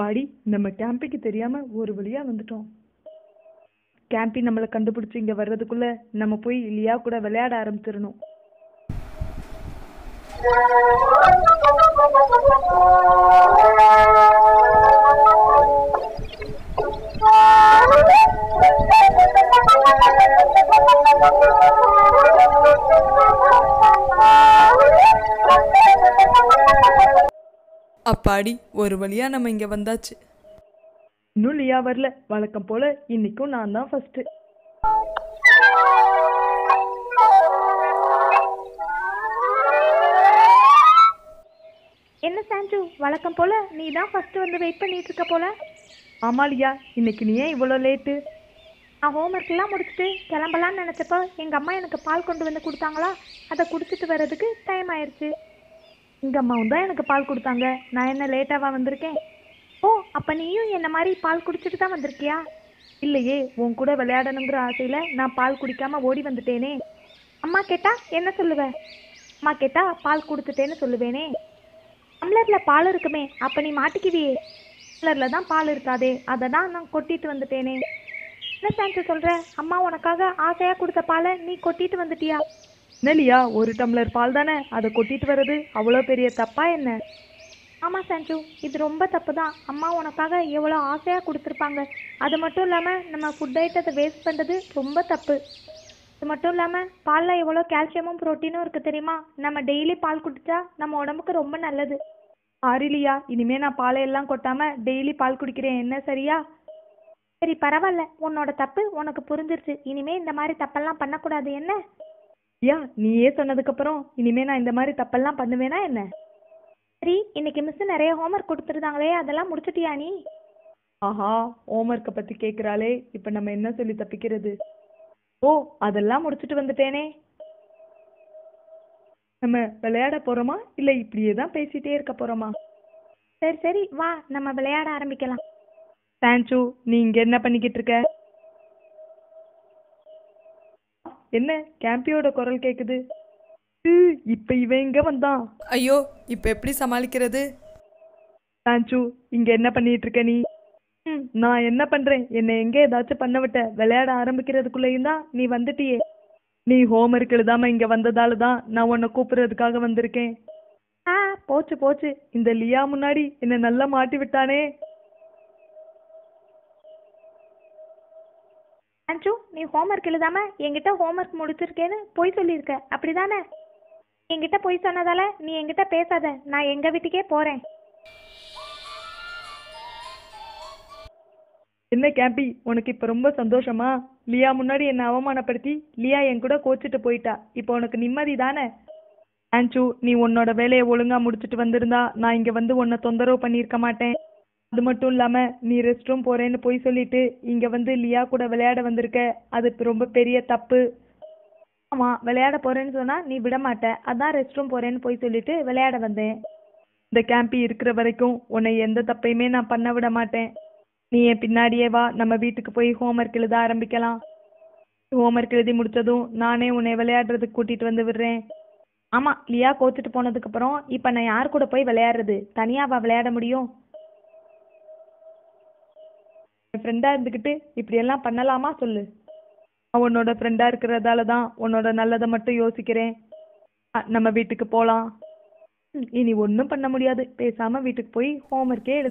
வாடி நம்ம கேம்பிக்கு தெரியாம ஒரு வழியா வந்துட்டோம். கேம்பி நம்மளை கண்டுபிடிச்சு இங்க வர்றதுக்குள்ள நம்ம போய் லியா கூட விளையாட ஆரம்பிச்சிடணும். அப்பாடி ஒரு வழியா நம்ம இங்க வந்தாச்சு. இன்னும் லியா வரல. வழக்கம் போல இன்னைக்கும் நான் தான் ஃபர்ஸ்ட் என்ன சாஞ்சு வழக்கம் போல நீ தான் ஃபர்ஸ்ட் வந்து வெயிட் பண்ணிட்டு இருக்க போல? ஆமா லியா இன்னைக்கு நீ ஏன் இவ்வளோ லேட்டு நான் ஹோம்ஒர்க் எல்லாம் முடிச்சுட்டு கிளம்பலாம்னு நினச்சப்போ எங்கள் அம்மா எனக்கு பால் கொண்டு வந்து கொடுத்தாங்களா? அதை குடிச்சிட்டு வர்றதுக்கு டைம் ஆயிடுச்சு எங்கள் அம்மாவும் தான் எனக்கு பால் கொடுத்தாங்க. நான் என்ன லேட்டாவா வந்திருக்கேன்? ஓ அப்போ நீயும் என்ன மாதிரி பால் குடிச்சிட்டு தான் வந்திருக்கியா? இல்லையே உன் கூட விளையாடணுங்கிற ஆசையில நான் பால் குடிக்காம ஓடி வந்துட்டேனே. அம்மா கேட்டா என்ன சொல்லுவ? அம்மா கேட்டா பால் கொடுத்துட்டேன்னு சொல்லுவேனே. டம்ளரில் பால் இருக்குமே அப்போ நீ மாட்டிக்குவியே. டம்ளரில் தான் பால் இருக்காதே அதை தான் நான் கொட்டிட்டு வந்துட்டேனே. என்ன சான்ஸ் சொல்கிற அம்மா உனக்காக ஆசையாக கொடுத்த பாலை நீ கொட்டிட்டு வந்துட்டியா? என்ன லியா ஒரு டம்ளர் பால் தானே? அதை கொட்டிட்டு வர்றது அவ்வளோ பெரிய தப்பா என்ன? ஆமாம் சஞ்சு. இது ரொம்ப தப்பு தான் அம்மா உனக்காக எவ்வளோ ஆசையாக கொடுத்துருப்பாங்க. அது மட்டும் இல்லாமல் நம்ம ஃபுட் ஐட்டத்தை வேஸ்ட் பண்ணுறது ரொம்ப தப்பு. அது மட்டும் இல்லாமல் பாலில் எவ்வளோ கால்சியமும் ப்ரோட்டீனும் இருக்குது தெரியுமா? நம்ம டெய்லி பால் குடித்தா நம்ம உடம்புக்கு ரொம்ப நல்லது. சாரி லியா இனிமே நான் பாலை எல்லாம் கொட்டாம டெய்லி பால் குடிக்கிறேன். என்ன சரியா? சரி பரவாயில்ல. உன்னோட தப்பு உனக்கு புரிஞ்சிருச்சு. இனிமே இந்த மாதிரி தப்பெல்லாம் பண்ணக்கூடாது. என்ன? லியா நீயே சொன்னதுக்கப்புறம் இனிமே நான் இந்த மாதிரி தப்பெல்லாம் பண்ணுவேனா என்ன? சரி இன்னைக்கு மிஸ் நிறைய ஹோம்ஒர்க் கொடுத்துருந்தாங்களே அதெல்லாம் முடிச்சிட்டியா நீ? ஆஹா ஹோம்ஒர்க்கை பத்தி கேக்குறாளே இப்ப நம்ம என்ன சொல்லி தப்பிக்கிறது? ஓ அதெல்லாம் முடிச்சுட்டு வந்துட்டேனே. நம்ம விளையாட போறோமா? இல்ல இப்படியே தான் பேசிட்டே இருக்க போறோமா? சரி சரி வா நம்ம விளையாட ஆரம்பிக்கலாம். சான்சு நீ இங்க என்ன பண்ணிக்கிட்டு இருக்க? என்ன? கேம்பியோட குரல் கேக்குது. இப்ப இவன் இங்க வந்தான். ஐயோ இப்ப எப்படி சமாளிக்கிறது? சான்சு இங்க என்ன பண்ணிட்டு இருக்க நீ? நான் என்ன பண்றேன்? என்னை எங்க ஏதாச்சும் பண்ண விட்ட? விளையாட ஆரம்பிக்கிறதுக்குள்ளேயும் தான் நீ வந்துட்டியே. நீ ஹோம்ஒர்க் எழுதாம இங்க வந்ததால தான் நான் உன்னை கூப்பிடுறதுக்காக வந்திருக்கேன். போச்சு போச்சு. இந்த லியா முன்னாடி என்னை நல்லா மாட்டி விட்டானே. அஞ்சு நீ ஹோம்ஒர்க் எழுதாம என்கிட்ட ஹோம்ஒர்க் முடிச்சிருக்கேன்னு பொய் சொல்லியிருக்க. அப்படிதானே? என்கிட்ட பொய் சொன்னதால நீ என்கிட்ட பேசாத. நான் எங்க வீட்டுக்கே போறேன். என்ன கேம்பி உனக்கு இப்ப ரொம்ப சந்தோஷமா? லியா முன்னாடி என்னை அவமானப்படுத்தி லியா என் கூட கோச்சிட்டு போயிட்டா. இப்போ உனக்கு நிம்மதி தானே? ஆன்சு நீ உன்னோட வேலையை ஒழுங்கா முடிச்சிட்டு வந்திருந்தா நான் இங்க வந்து உன்னை தொந்தரவு பண்ணியிருக்க மாட்டேன். அது மட்டும் இல்லாம நீ ரெஸ்ட் ரூம் போறேன்னு போய் சொல்லிட்டு இங்க வந்து லியா கூட விளையாட வந்திருக்க. அது ரொம்ப பெரிய தப்பு. ஆமா விளையாட போறேன்னு சொன்னா நீ விட மாட்ட. அதான் ரெஸ்ட் ரூம் போறேன்னு போய் சொல்லிட்டு விளையாட வந்தேன். இந்த கேம்பி இருக்கிற வரைக்கும் உன்னை எந்த தப்பையுமே நான் பண்ண விட மாட்டேன். நீ என் பின்னாடியே வா. நம்ம வீட்டுக்கு போய் ஹோம்ஒர்க் எழுத ஆரம்பிக்கலாம். ஹோம்ஒர்க் எழுதி முடிச்சதும் நானே உன்னை விளையாடுறதுக்கு கூட்டிட்டு வந்து விடுறேன். ஆமா லியா கோச்சிட்டு போனதுக்கு அப்புறம் இப்ப நான் யார் கூட போய் விளையாடுறது? தனியாவா விளையாட முடியும்? என் ஃப்ரெண்டா இருந்துக்கிட்டு இப்படி எல்லாம் பண்ணலாமா சொல்லு. நான் உன்னோட ஃப்ரெண்டா இருக்கிறதால தான் உன்னோட நல்லதை மட்டும் யோசிக்கிறேன். நம்ம வீட்டுக்கு போலாம். இனி ஒன்றும் பண்ண முடியாது. பேசாம வீட்டுக்கு போய் ஹோம்ஒர்க்கே எழுது